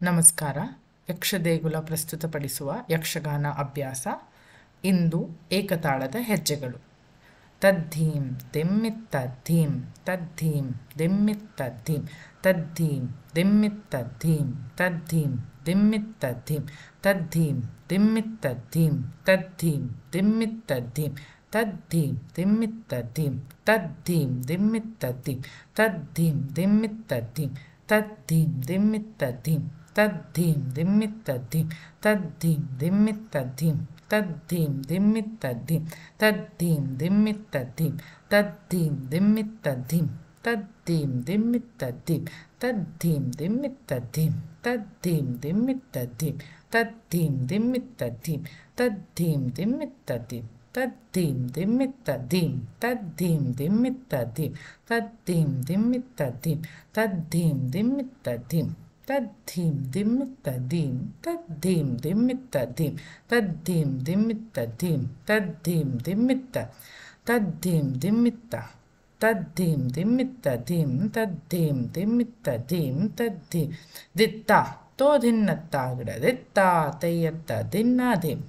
ನಮಸ್ಕಾರ ಯಕ್ಷದೇಗುಲ ಪ್ರಸ್ತುತಪಡಿಸುವ ಯಕ್ಷಗಾನ ಅಭ್ಯಾಸ ಇಂದು ಏಕತಾಳದ ಹೆಜ್ಜೆಗಳು ತದ್ಧೀಂ ದಿಮ್ಮಿತ್ತದ್ ಧೀಂ ತದ್ಧೀಂ ದಿಮ್ಮಿತ್ತದ್ ತದ್ದೀಂ ಧೀಂ ತದ್ದೀಂ ದೆಮ್ಮಿತ್ತದ್ದೀಂ ತದ್ದೀಂ ದೆಮ್ಮಿತ್ತದ್ದೀಂ ತದ್ದೀಂ ಧೀಂ ತದ್ಧೀಂ ದಿಮ್ಮಿತ್ತ ತದ್ದೀಂ ತದ್ಧೀಂ ತದ್ದೀಂ ಧೀಂ ತದ್ದೀಂ ದಿಮ್ಮಿತ್ತ ತದ್ದೀಂ ತದ್ಧೀಂ ದಿಮ್ಮಿತ್ತ ಧೀಂ तद्धीम दिम्मित तद्धीम तद्धीम दिम्मित तद्धीम तद्धीम दिम्मित तद्धीम तद्धीम दिम्मित तद्धीम तद्धीम दिम्मित तद्धीम तद्धीम दिम्मित तद्धीम तद्धीम दिम्मित तद्धीम तद्धीम दिम्मित तद्धीम तद्धीम दिम्मित तद्धीम तद्धीम दिम्मित तद्धीम तद्धीम दिम्मित तद्धीम तद्धीम दिम्मित तद्धीम तद्धीम दिम्मित तद्धीम तद्धीम दिम्मित तद्धीम تدهيم دم التديم تدهيم دم التديم تدهيم دم التديم تدهيم دم الت تدهيم دم الت تدهيم دم التديم تدهيم دم التديم تدهيم دتا தோதின்னத்தாகிட தித்தா தையத்த தின்னாதேம்